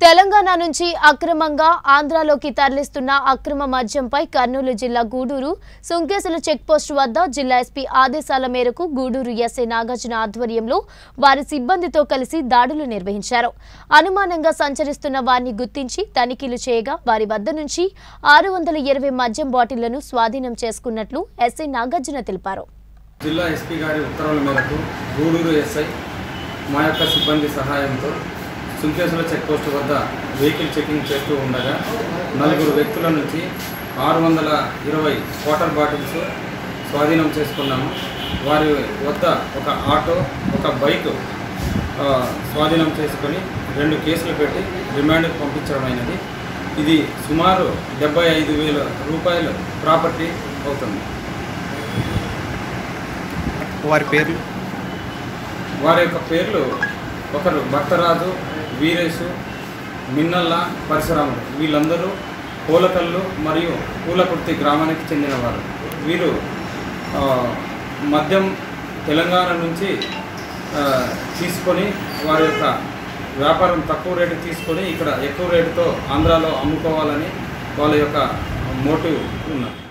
తెలంగాణ నుంచి అక్రమంగా ఆంధ్రాలోకి తరలిస్తున్న అక్రమ మద్యంపై కర్నూలు జిల్లా గూడూరు సుంకేసుల చెక్పోస్టు వద్ద జిల్లా ఎస్పీ ఆదేశాల మేరకు గూడూరు ఎస్ఐ నాగార్జున ఆధ్వర్యంలో వారి సిబ్బందితో కలిసి దాడులు నిర్వహించారు. అనుమానంగా సంచరిస్తున్న వారిని గుర్తించి తనిఖీలు చేయగా వారి వద్ద నుంచి ఆరు వందల ఇరవై మద్యం బాటిళ్ళను స్వాధీనం చేసుకున్నట్లు ఎస్ఐ నాగార్జున తెలిపారు. జిల్లా ఎస్పీ గారి ఉత్తర్వుల మేరకు గూడూరు ఎస్ఐ మా యొక్క సిబ్బంది సహాయంతో సుంకేసుల చెక్ పోస్ట్ వద్ద వెహికల్ చెకింగ్ చేస్తూ ఉండగా నలుగురు వ్యక్తుల నుంచి ఆరు వందల ఇరవై వాటర్ బాటిల్స్ స్వాధీనం చేసుకున్నాము. వారి వద్ద ఒక ఆటో ఒక బైక్ స్వాధీనం చేసుకొని రెండు కేసులు పెట్టి రిమాండ్కి పంపించడమైనది ఇది సుమారు డెబ్బై ఐదు వేల రూపాయల ప్రాపర్టీ అవుతుంది. వారి పేర్లు? వారి యొక్క పేర్లు ఒకరు భక్తరాజు వీరేశు మిన్నల్ల పరశురాముడు. వీళ్ళందరూ పూలకల్లు మరియు పూలకుర్తి గ్రామానికి చెందినవారు. వీరు మద్యం తెలంగాణ నుంచి తీసుకొని వారి యొక్క వ్యాపారం తక్కువ రేటు తీసుకొని ఇక్కడ ఎక్కువ రేటుతో ఆంధ్రాలో అమ్ముకోవాలని వాళ్ళ యొక్క మోటివ్ ఉన్నది.